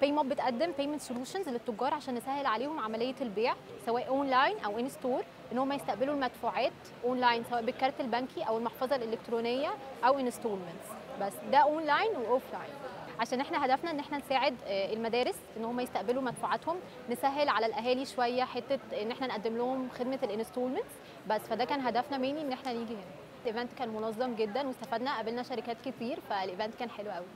Paymob بتقدم payment solutions للتجار عشان نسهل عليهم عملية البيع سواء اونلاين أو in-store إن هم يستقبلوا المدفوعات اونلاين سواء بالكارت البنكي أو المحفظة الإلكترونية أو installments بس ده online و offline عشان إحنا هدفنا إن إحنا نساعد آه، المدارس إن هم يستقبلوا مدفوعاتهم نسهل على الأهالي شوية حتة إن إحنا نقدم لهم خدمة ال installments بس فده كان هدفنا mainly إن إحنا نيجي هنا. ال event كان منظم جدا واستفدنا قابلنا شركات كتير فال event كان حلو قوي